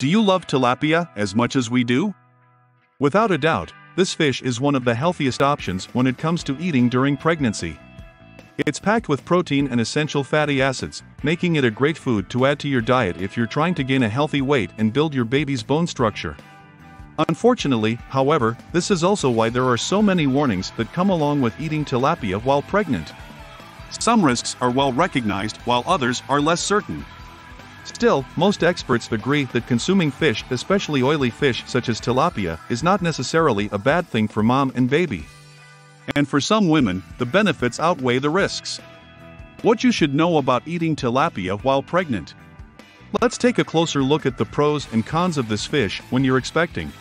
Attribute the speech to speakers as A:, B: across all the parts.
A: Do you love tilapia as much as we do? Without a doubt, this fish is one of the healthiest options when it comes to eating during pregnancy. It's packed with protein and essential fatty acids, making it a great food to add to your diet if you're trying to gain a healthy weight and build your baby's bone structure. Unfortunately, however, this is also why there are so many warnings that come along with eating tilapia while pregnant. Some risks are well recognized while others are less certain. Still, most experts agree that consuming fish, especially oily fish such as tilapia, is not necessarily a bad thing for mom and baby. And for some women, the benefits outweigh the risks. What you should know about eating tilapia while pregnant. Let's take a closer look at the pros and cons of this fish when you're expecting.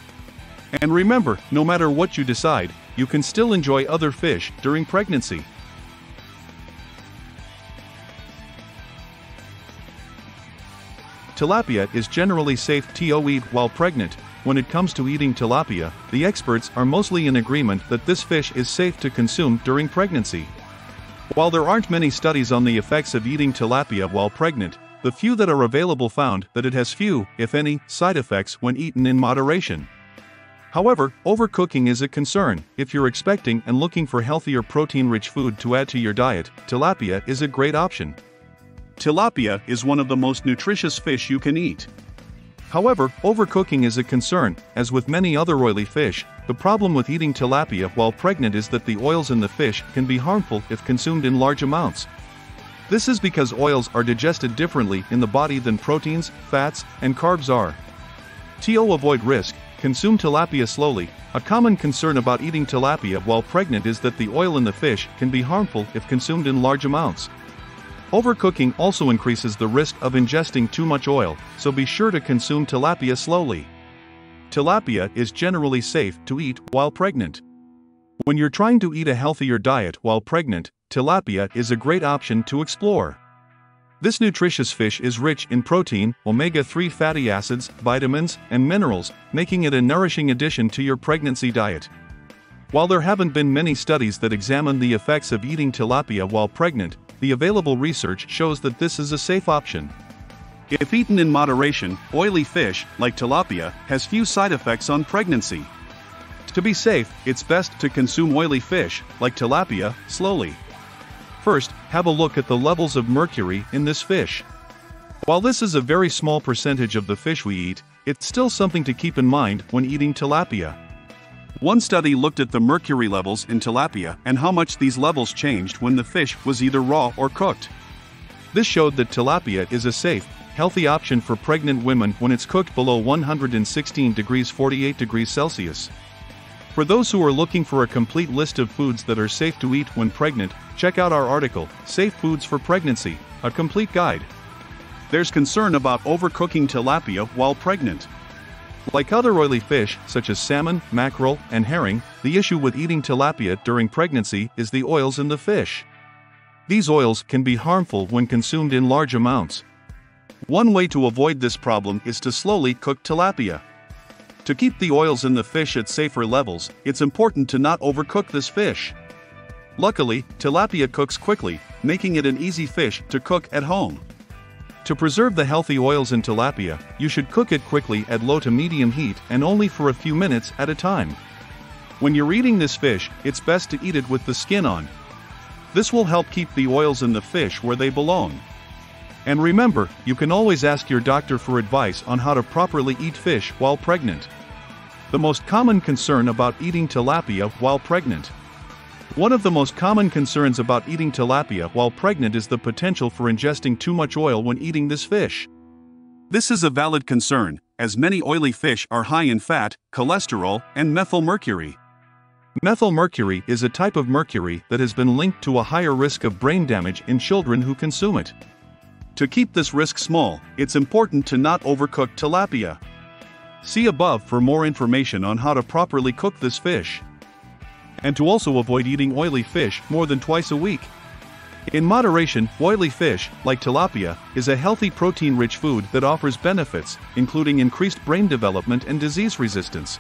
A: And remember, no matter what you decide, you can still enjoy other fish during pregnancy. Tilapia is generally safe to eat while pregnant. When it comes to eating tilapia, the experts are mostly in agreement that this fish is safe to consume during pregnancy. While there aren't many studies on the effects of eating tilapia while pregnant, the few that are available found that it has few, if any, side effects when eaten in moderation. However, overcooking is a concern. If you're expecting and looking for healthier protein rich food to add to your diet, tilapia is a great option. Tilapia is one of the most nutritious fish you can eat. However, overcooking is a concern, as with many other oily fish, the problem with eating tilapia while pregnant is that the oils in the fish can be harmful if consumed in large amounts. This is because oils are digested differently in the body than proteins, fats, and carbs are. To avoid risk, consume tilapia slowly. A common concern about eating tilapia while pregnant is that the oil in the fish can be harmful if consumed in large amounts. Overcooking also increases the risk of ingesting too much oil, so be sure to consume tilapia slowly. Tilapia is generally safe to eat while pregnant. When you're trying to eat a healthier diet while pregnant, tilapia is a great option to explore. This nutritious fish is rich in protein, omega 3 fatty acids, vitamins, and minerals, making it a nourishing addition to your pregnancy diet. While there haven't been many studies that examine the effects of eating tilapia while pregnant, the available research shows that this is a safe option. If eaten in moderation, oily fish, like tilapia, has few side effects on pregnancy. To be safe, it's best to consume oily fish, like tilapia, slowly. First, have a look at the levels of mercury in this fish. While this is a very small percentage of the fish we eat, it's still something to keep in mind when eating tilapia. One study looked at the mercury levels in tilapia and how much these levels changed when the fish was either raw or cooked. This showed that tilapia is a safe, healthy option for pregnant women when it's cooked below 116 degrees 48 degrees Celsius. For those who are looking for a complete list of foods that are safe to eat when pregnant, check out our article, Safe Foods for Pregnancy, a complete guide. There's concern about overcooking tilapia while pregnant. Like other oily fish, such as salmon, mackerel, and herring, the issue with eating tilapia during pregnancy is the oils in the fish. These oils can be harmful when consumed in large amounts. One way to avoid this problem is to slowly cook tilapia. To keep the oils in the fish at safer levels, it's important to not overcook this fish. Luckily, tilapia cooks quickly, making it an easy fish to cook at home. To preserve the healthy oils in tilapia, you should cook it quickly at low to medium heat and only for a few minutes at a time. When you're eating this fish, it's best to eat it with the skin on. This will help keep the oils in the fish where they belong. And remember, you can always ask your doctor for advice on how to properly eat fish while pregnant. The most common concern about eating tilapia while pregnant. One of the most common concerns about eating tilapia while pregnant is the potential for ingesting too much oil when eating this fish. This is a valid concern, as many oily fish are high in fat, cholesterol, and methylmercury. Methylmercury is a type of mercury that has been linked to a higher risk of brain damage in children who consume it. To keep this risk small, it's important to not overcook tilapia. See above for more information on how to properly cook this fish and to also avoid eating oily fish more than twice a week. In moderation, oily fish, like tilapia, is a healthy protein rich food that offers benefits, including increased brain development and disease resistance.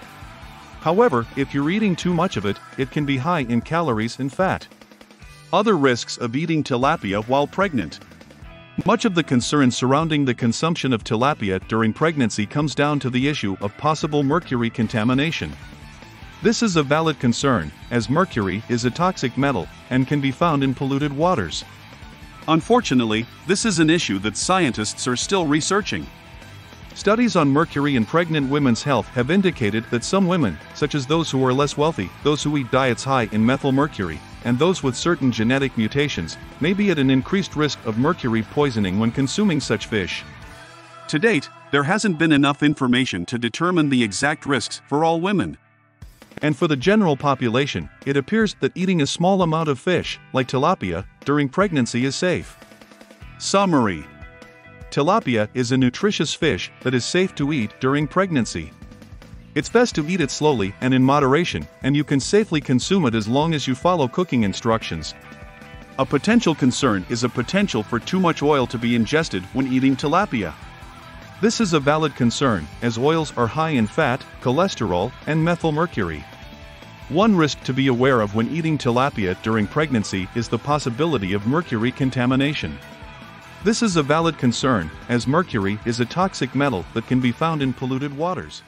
A: However, if you're eating too much of it, it can be high in calories and fat. Other risks of eating tilapia while pregnant. Much of the concern surrounding the consumption of tilapia during pregnancy comes down to the issue of possible mercury contamination. This is a valid concern, as mercury is a toxic metal and can be found in polluted waters.
B: Unfortunately, this is an issue that scientists are still researching.
A: Studies on mercury in pregnant women's health have indicated that some women, such as those who are less wealthy, those who eat diets high in methylmercury, and those with certain genetic mutations, may be at an increased risk of mercury poisoning when consuming such fish.
B: To date, there hasn't been enough information to determine the exact risks for all women.
A: And for the general population, it appears that eating a small amount of fish, like tilapia, during pregnancy is safe.
B: Summary
A: Tilapia is a nutritious fish that is safe to eat during pregnancy. It's best to eat it slowly and in moderation, and you can safely consume it as long as you follow cooking instructions.
B: A potential concern is a potential for too much oil to be ingested when eating tilapia.
A: This is a valid concern, as oils are high in fat, cholesterol, and methylmercury. One risk to be aware of when eating tilapia during pregnancy is the possibility of mercury contamination. This is a valid concern, as mercury is a toxic metal that can be found in polluted waters.